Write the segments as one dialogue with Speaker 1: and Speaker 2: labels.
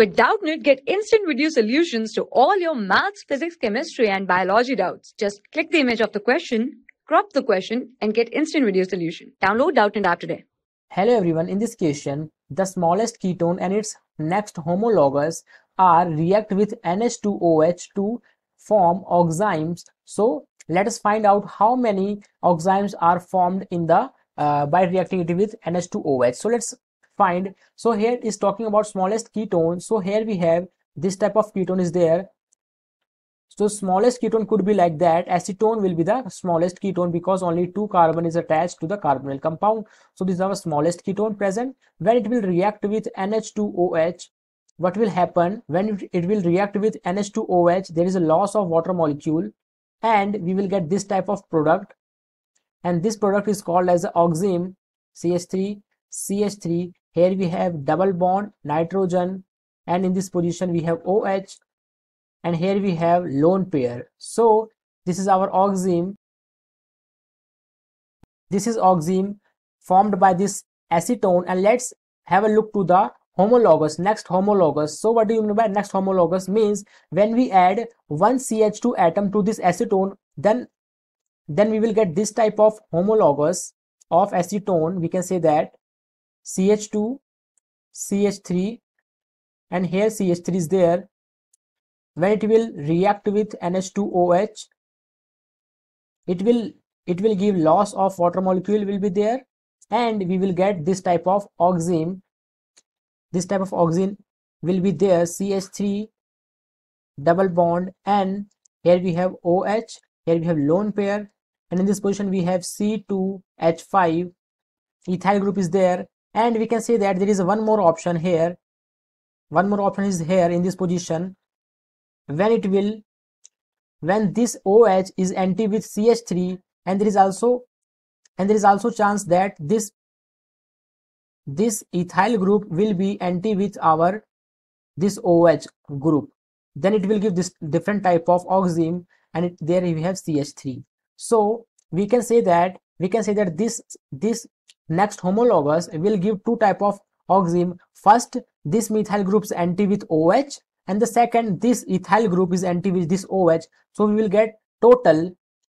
Speaker 1: With Doubtnut, get instant video solutions to all your maths, physics, chemistry, and biology doubts. Just click the image of the question, crop the question, and get instant video solution. Download Doubtnut app today.
Speaker 2: Hello everyone, in this question, the smallest ketone and its next homologous are react with NH2OH to form oximes. So let us find out how many oximes are formed in the uh, by reacting it with NH2OH. So let's find. So here is talking about smallest ketone. So here we have this type of ketone is there. So smallest ketone could be like that. Acetone will be the smallest ketone because only two carbon is attached to the carbonyl compound. So this is our smallest ketone present. When it will react with NH2OH, what will happen when it will react with NH2OH, there is a loss of water molecule and we will get this type of product and this product is called as oxime CH3 CH3 here we have double bond nitrogen and in this position we have OH and here we have lone pair. So this is our oxime this is oxime formed by this acetone and let's have a look to the homologous next homologous. So what do you mean by next homologous? Means when we add one ch2 atom to this acetone then then we will get this type of homologous of acetone. We can say that ch2 ch3 and here ch3 is there. When it will react with nh2oh it will it will give loss of water molecule will be there and we will get this type of oxime this type of oxime will be there ch3 double bond and here we have oh here we have lone pair and in this position we have c2h5 ethyl group is there and we can say that there is one more option here. One more option is here in this position. When it will when this OH is anti with CH3 and there is also and there is also chance that this this ethyl group will be anti with our this OH group. Then it will give this different type of oxime and it, there we have CH3 so we can say that we can say that this this next homologous will give two type of oxime first this methyl group is anti with OH and the second this ethyl group is anti with this OH so we will get total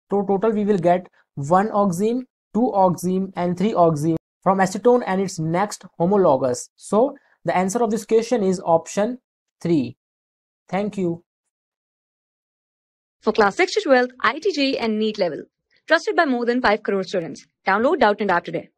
Speaker 2: to total we will get one oxime two oxime and three oxime from acetone and its next homologous. So the answer of this question is option 3. Thank you.
Speaker 1: For class 6 to 12, IIT JEE and NEET level. Trusted by more than 5 crore students. Download Doubtnut App today.